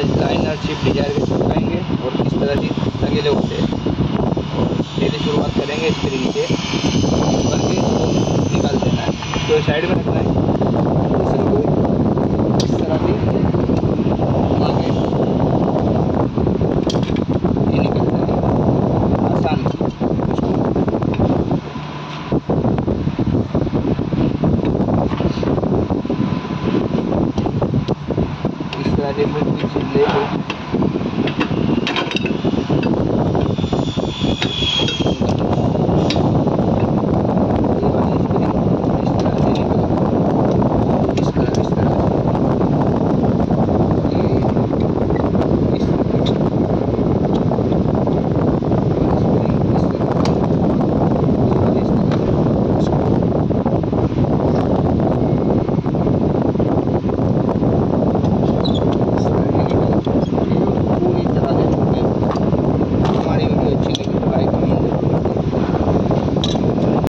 और shift desire के चिपकाएँगे और किस तरह की अकेले होते हैं। और पहले शुरुआत करेंगे स्प्रिंग से। करके निकाल देना है। तो साइड में रखना है दूसरे को इस तरह से आगे ये निकल जाएगा आसान इस तरह से मैं पीछे ले